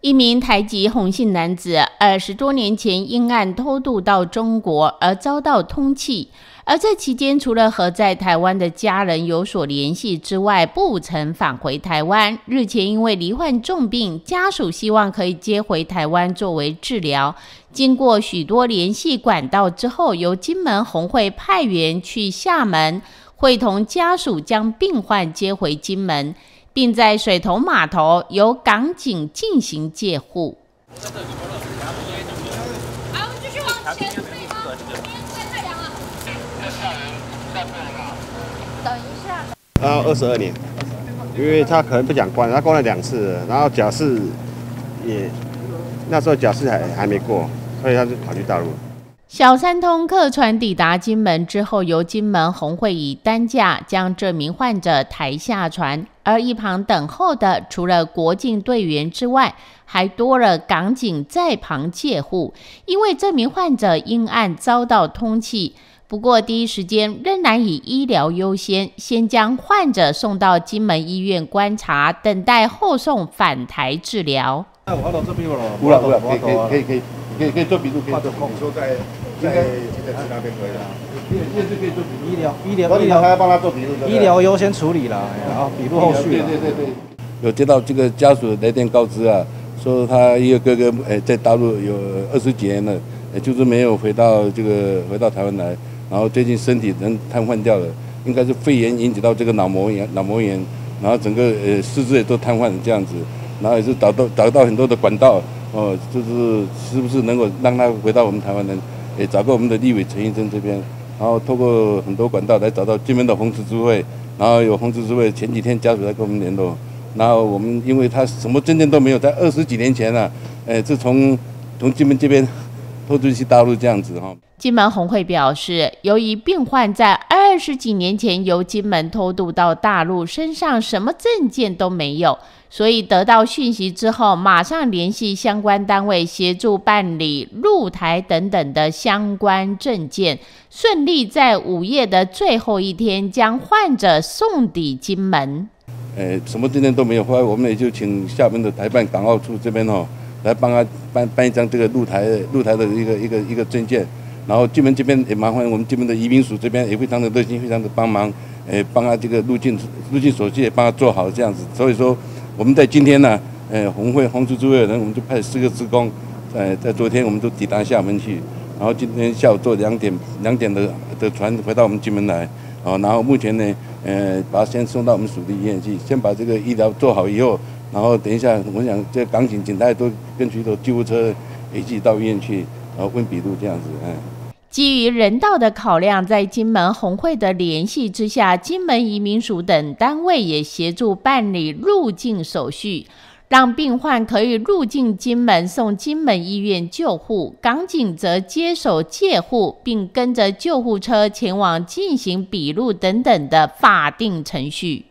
一名台籍红姓男子，二十多年前因案偷渡到中国而遭到通缉，而这期间除了和在台湾的家人有所联系之外，不曾返回台湾。日前因为罹患重病，家属希望可以接回台湾作为治疗。经过许多联系管道之后，由金门红会派员去厦门，会同家属将病患接回金门。并在水头码头由港警进行借护。继续往前。等一下。然后二十二年，因为他可能不想关，他关了两次，然后假释也那时候假释还还没过，所以他就跑去大陆。小三通客船抵达金门之后，由金门红会以担架将这名患者抬下船，而一旁等候的除了国境队员之外，还多了港警在旁借护。因为这名患者因案遭到通缉，不过第一时间仍然以医疗优先，先将患者送到金门医院观察，等待后送返台治疗。那我到这边了，不了不了，可以可以可以可以。可以可以可以做笔录，可以做。你说在在在那边可以了。也是可以做笔录。医疗医疗医疗，还要帮他做笔录。医疗优先处理了，然后笔录后续。对对对对。有接到这个家属来电告知啊，说他一个哥哥诶在大陆有二十几年了，就是没有回到这个回到台湾来，然后最近身体人瘫痪掉了，应该是肺炎引起到这个脑膜炎，脑膜炎，然后整个呃四肢也都瘫痪这样子，然后也是找到找到很多的管道。哦，就是是不是能够让他回到我们台湾人，也找个我们的立委陈医生这边，然后透过很多管道来找到金门的红十字会，然后有红十字会前几天家属来跟我们联络，然后我们因为他什么证件都没有，在二十几年前呢，哎，是从从金门这边 偷渡去大陆这样子哈。金门红会表示，由于病患在二十几年前由金门偷渡到大陆，身上什么证件都没有。所以得到讯息之后，马上联系相关单位协助办理入台等等的相关证件，顺利在午夜的最后一天将患者送抵金门。呃，什么证件都没有，后来我们也就请厦门的台办港澳处这边哦，来帮他办办一张这个入台入台的一个一个一个证件，然后金门这边也麻烦我们金门的移民署这边也非常的热心，非常的帮忙，诶，帮他这个入境入境手续也帮他做好这样子，所以说。我们在今天呢，呃，红会红十字会的人，我们就派四个职工，呃，在昨天我们都抵达厦门去，然后今天下午坐两点两点的的船回到我们金门来，哦，然后目前呢，呃，把他先送到我们属地医院去，先把这个医疗做好以后，然后等一下，我想这港警警察都跟许多救护车一起到医院去，然后问笔录这样子，嗯。基于人道的考量，在金门红会的联系之下，金门移民署等单位也协助办理入境手续，让病患可以入境金门，送金门医院救护。港警则接手借护，并跟着救护车前往进行笔录等等的法定程序。